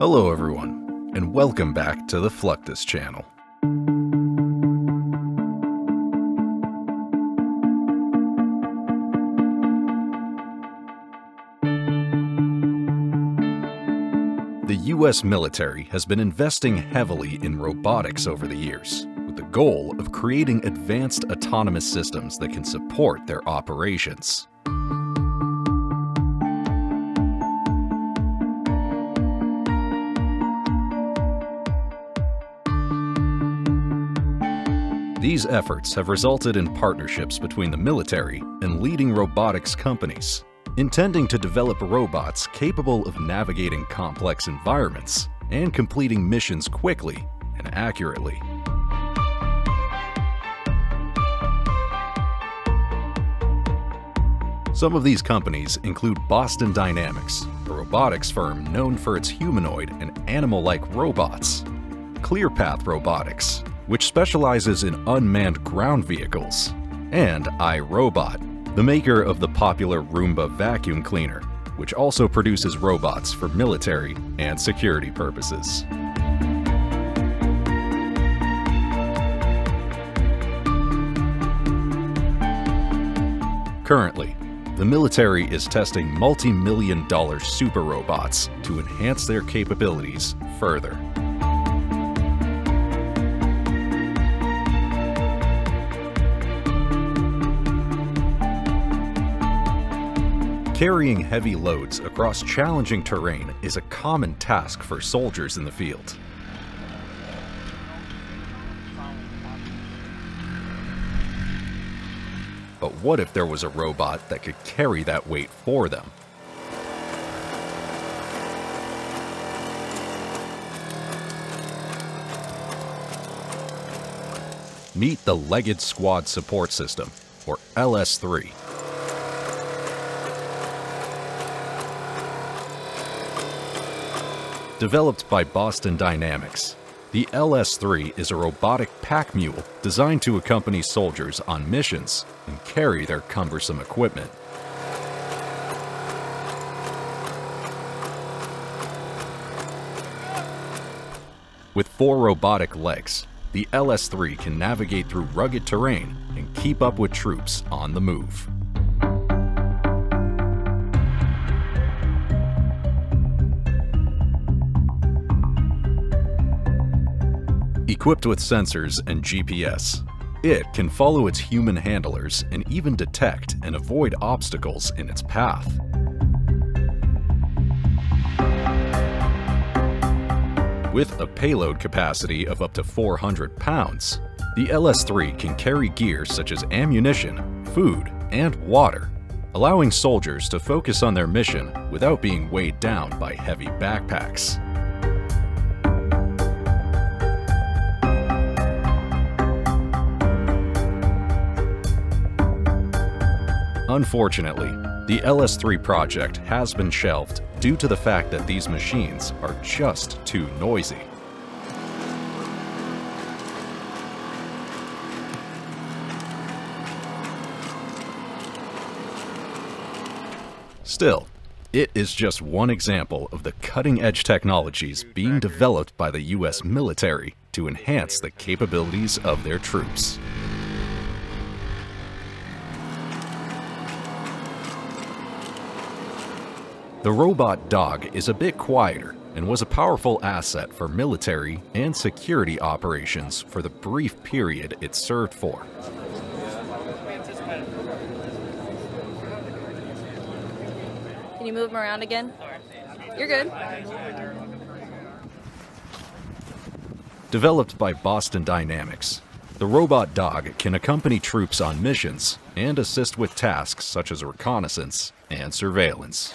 Hello everyone, and welcome back to the Fluctus channel. The US military has been investing heavily in robotics over the years, with the goal of creating advanced autonomous systems that can support their operations. These efforts have resulted in partnerships between the military and leading robotics companies, intending to develop robots capable of navigating complex environments and completing missions quickly and accurately. Some of these companies include Boston Dynamics, a robotics firm known for its humanoid and animal-like robots, ClearPath Robotics, which specializes in unmanned ground vehicles, and iRobot, the maker of the popular Roomba vacuum cleaner, which also produces robots for military and security purposes. Currently, the military is testing multi-million dollar super robots to enhance their capabilities further. Carrying heavy loads across challenging terrain is a common task for soldiers in the field. But what if there was a robot that could carry that weight for them? Meet the Legged Squad Support System, or LS3. Developed by Boston Dynamics, the LS-3 is a robotic pack mule designed to accompany soldiers on missions and carry their cumbersome equipment. With four robotic legs, the LS-3 can navigate through rugged terrain and keep up with troops on the move. Equipped with sensors and GPS, it can follow its human handlers and even detect and avoid obstacles in its path. With a payload capacity of up to 400 pounds, the LS-3 can carry gear such as ammunition, food, and water, allowing soldiers to focus on their mission without being weighed down by heavy backpacks. Unfortunately, the LS3 project has been shelved due to the fact that these machines are just too noisy. Still, it is just one example of the cutting-edge technologies being developed by the US military to enhance the capabilities of their troops. The robot dog is a bit quieter and was a powerful asset for military and security operations for the brief period it served for. Can you move them around again? You're good. Developed by Boston Dynamics, the robot dog can accompany troops on missions and assist with tasks such as reconnaissance and surveillance.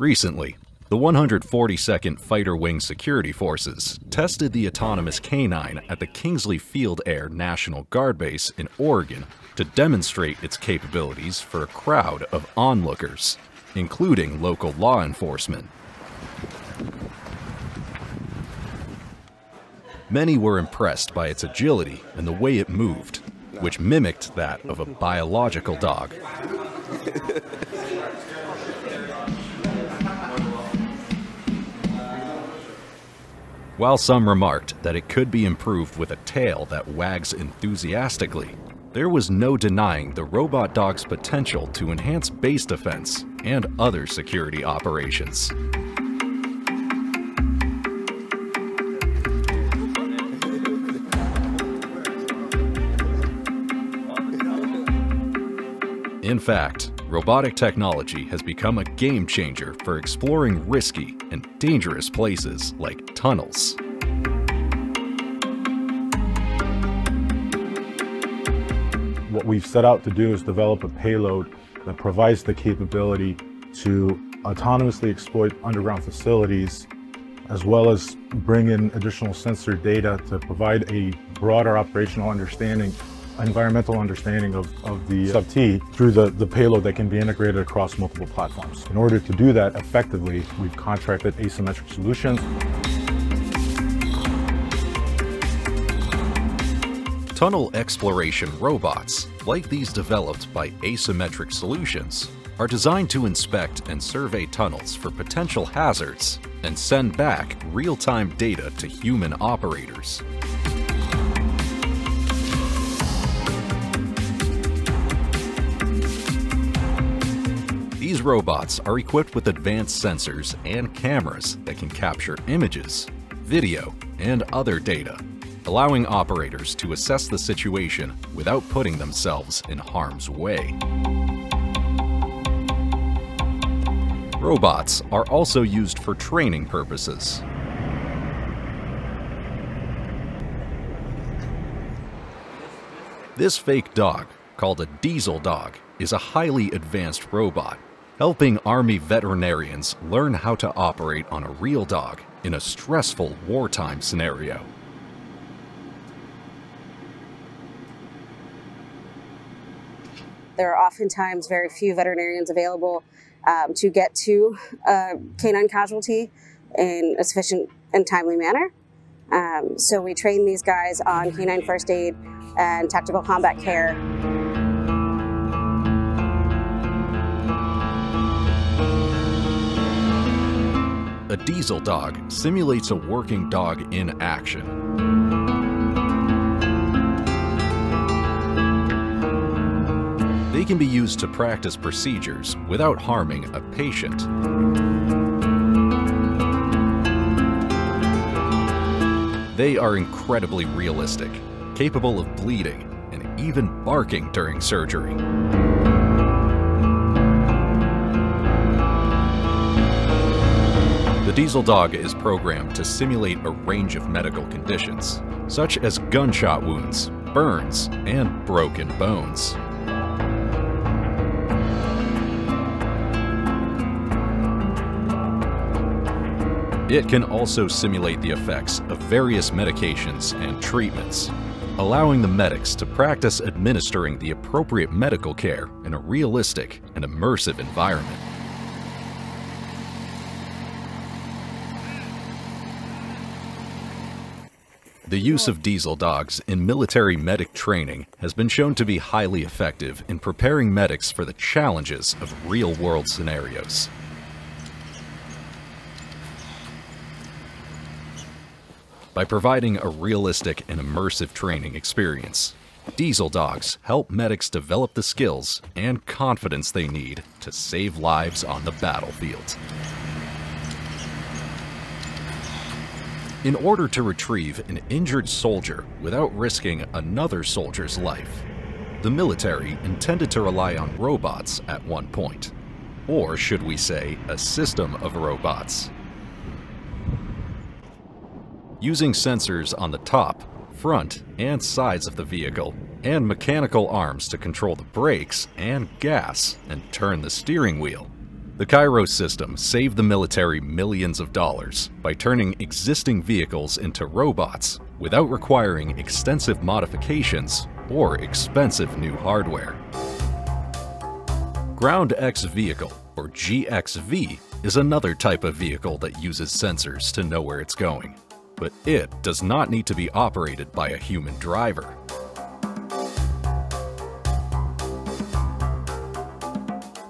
Recently, the 142nd Fighter Wing Security Forces tested the autonomous K9 at the Kingsley Field Air National Guard Base in Oregon to demonstrate its capabilities for a crowd of onlookers, including local law enforcement. Many were impressed by its agility and the way it moved, which mimicked that of a biological dog. While some remarked that it could be improved with a tail that wags enthusiastically, there was no denying the robot dog's potential to enhance base defense and other security operations. In fact, robotic technology has become a game changer for exploring risky and dangerous places like tunnels. What we've set out to do is develop a payload that provides the capability to autonomously exploit underground facilities as well as bring in additional sensor data to provide a broader operational understanding environmental understanding of, of the sub-T through the, the payload that can be integrated across multiple platforms. In order to do that effectively, we've contracted asymmetric solutions. Tunnel exploration robots, like these developed by Asymmetric Solutions, are designed to inspect and survey tunnels for potential hazards and send back real-time data to human operators. These robots are equipped with advanced sensors and cameras that can capture images, video, and other data, allowing operators to assess the situation without putting themselves in harm's way. Robots are also used for training purposes. This fake dog, called a diesel dog, is a highly advanced robot helping Army veterinarians learn how to operate on a real dog in a stressful wartime scenario. There are oftentimes very few veterinarians available um, to get to a canine casualty in a sufficient and timely manner. Um, so we train these guys on canine first aid and tactical combat care. A diesel dog simulates a working dog in action. They can be used to practice procedures without harming a patient. They are incredibly realistic, capable of bleeding and even barking during surgery. The diesel dog is programmed to simulate a range of medical conditions, such as gunshot wounds, burns, and broken bones. It can also simulate the effects of various medications and treatments, allowing the medics to practice administering the appropriate medical care in a realistic and immersive environment. The use of diesel dogs in military medic training has been shown to be highly effective in preparing medics for the challenges of real-world scenarios. By providing a realistic and immersive training experience, diesel dogs help medics develop the skills and confidence they need to save lives on the battlefield. In order to retrieve an injured soldier without risking another soldier's life. The military intended to rely on robots at one point. Or should we say, a system of robots. Using sensors on the top, front, and sides of the vehicle, and mechanical arms to control the brakes and gas and turn the steering wheel, the Kairos system saved the military millions of dollars by turning existing vehicles into robots without requiring extensive modifications or expensive new hardware. Ground X Vehicle, or GXV, is another type of vehicle that uses sensors to know where it's going. but it does not need to be operated by a human driver.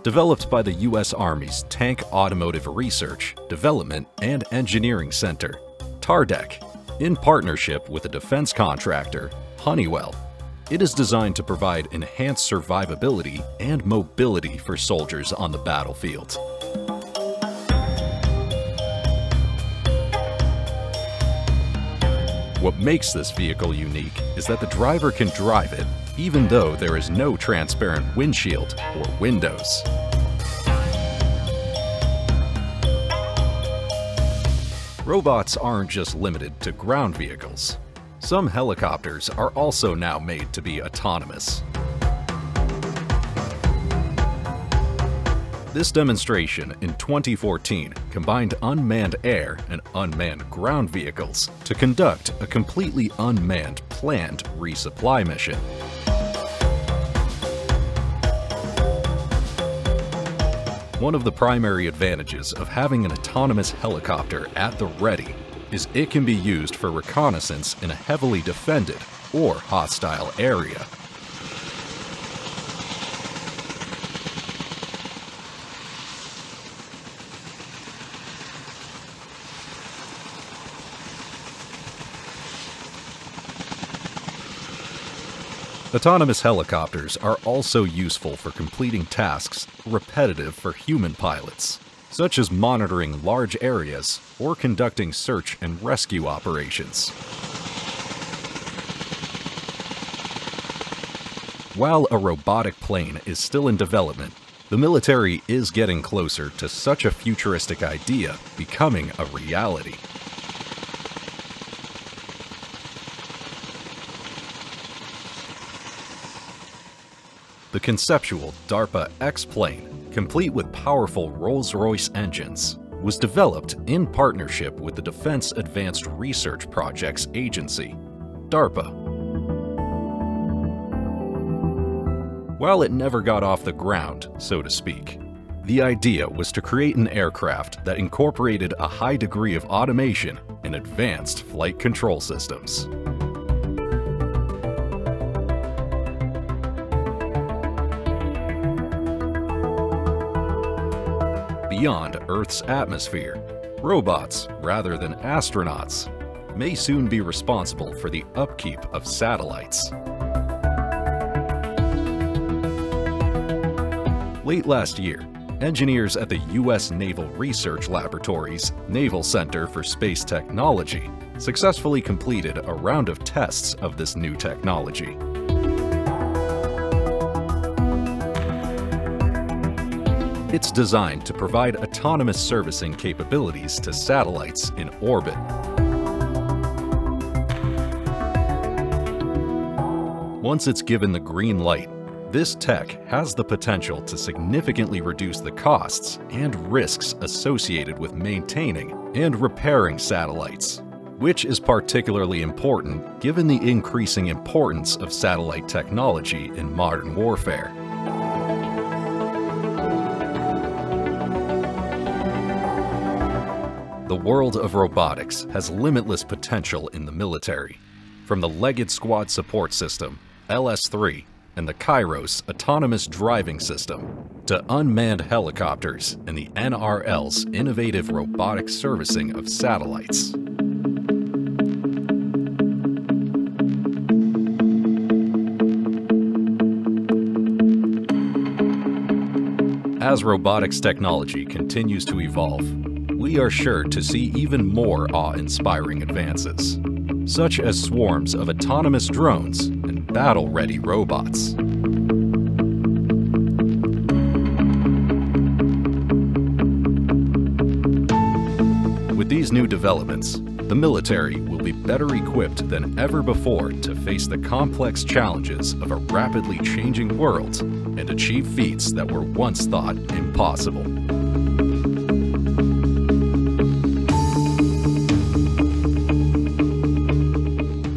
Developed by the U.S. Army's Tank Automotive Research, Development, and Engineering Center, TARDEC, in partnership with a defense contractor, Honeywell, it is designed to provide enhanced survivability and mobility for soldiers on the battlefield. What makes this vehicle unique is that the driver can drive it even though there is no transparent windshield or windows. Robots aren't just limited to ground vehicles. Some helicopters are also now made to be autonomous. This demonstration in 2014 combined unmanned air and unmanned ground vehicles to conduct a completely unmanned planned resupply mission. One of the primary advantages of having an autonomous helicopter at the ready is it can be used for reconnaissance in a heavily defended or hostile area. Autonomous helicopters are also useful for completing tasks repetitive for human pilots, such as monitoring large areas or conducting search and rescue operations. While a robotic plane is still in development, the military is getting closer to such a futuristic idea becoming a reality. The conceptual DARPA X-plane, complete with powerful Rolls-Royce engines, was developed in partnership with the Defense Advanced Research Projects Agency, DARPA. While it never got off the ground, so to speak, the idea was to create an aircraft that incorporated a high degree of automation and advanced flight control systems. Beyond Earth's atmosphere. Robots, rather than astronauts, may soon be responsible for the upkeep of satellites. Late last year, engineers at the U.S. Naval Research Laboratory's Naval Center for Space Technology successfully completed a round of tests of this new technology. It's designed to provide autonomous servicing capabilities to satellites in orbit. Once it's given the green light, this tech has the potential to significantly reduce the costs and risks associated with maintaining and repairing satellites, which is particularly important given the increasing importance of satellite technology in modern warfare. The world of robotics has limitless potential in the military. From the Legged Squad Support System, LS-3, and the Kairos Autonomous Driving System, to unmanned helicopters and the NRL's innovative robotic servicing of satellites. As robotics technology continues to evolve, we are sure to see even more awe-inspiring advances, such as swarms of autonomous drones and battle-ready robots. With these new developments, the military will be better equipped than ever before to face the complex challenges of a rapidly changing world and achieve feats that were once thought impossible.